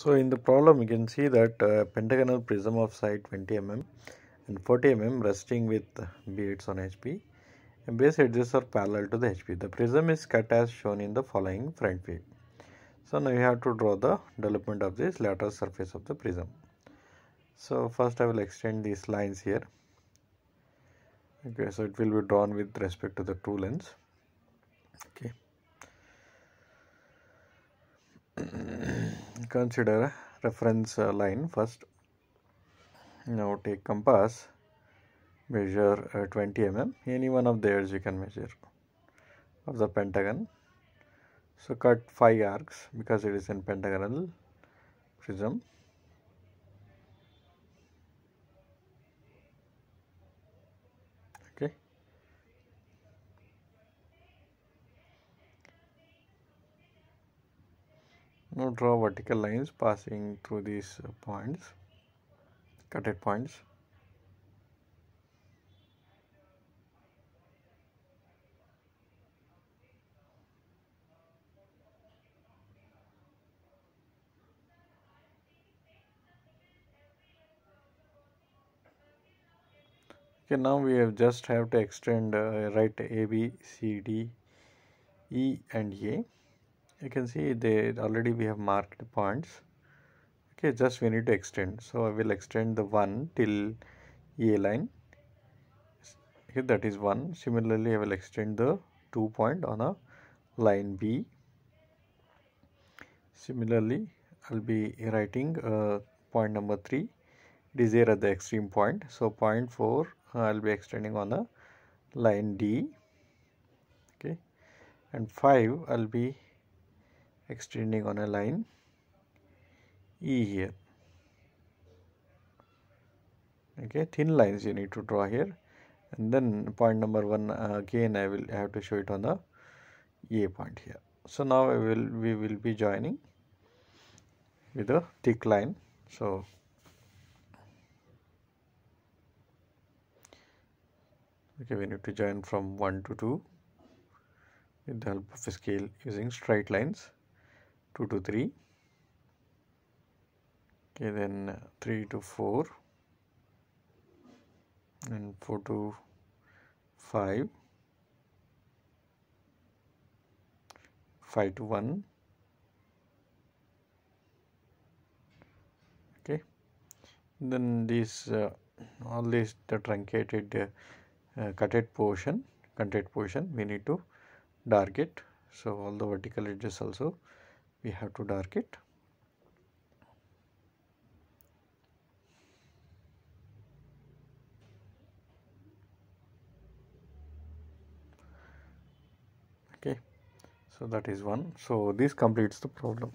So in the problem you can see that uh, pentagonal prism of side 20 mm and 40 mm resting with beads on HP and base edges are parallel to the HP. The prism is cut as shown in the following front view. So now you have to draw the development of this lateral surface of the prism. So first I will extend these lines here. Okay, so it will be drawn with respect to the two lens. Okay. Consider reference uh, line first. Now take compass measure uh, 20 mm. Any one of the edges you can measure of the pentagon. So cut five arcs because it is in pentagonal prism okay now draw vertical lines passing through these points. Cutted points. Okay now we have just have to extend uh, right a b c d e and a you can see they already we have marked points. Okay just we need to extend. So i will extend the one till a line. Here that is one. Similarly i will extend the two point on a line b. Similarly i'll be writing uh, point number three. It is here at the extreme point. So point four uh, i'll be extending on a line d. Okay and 5 I'll be extending on a line E here. Okay thin lines you need to draw here. And then point number one again I will have to show it on the A point here. So now I will we will be joining with a thick line. So okay we need to join from 1 to 2 with the help of a scale using straight lines 2 to 3 okay then 3 to 4 and 4 to 5 5 to 1 okay. Then this uh, all this the truncated uh, uh, cutted portion cutted portion we need to dark it. So all the vertical edges also we have to dark it. Okay. So that is one. So this completes the problem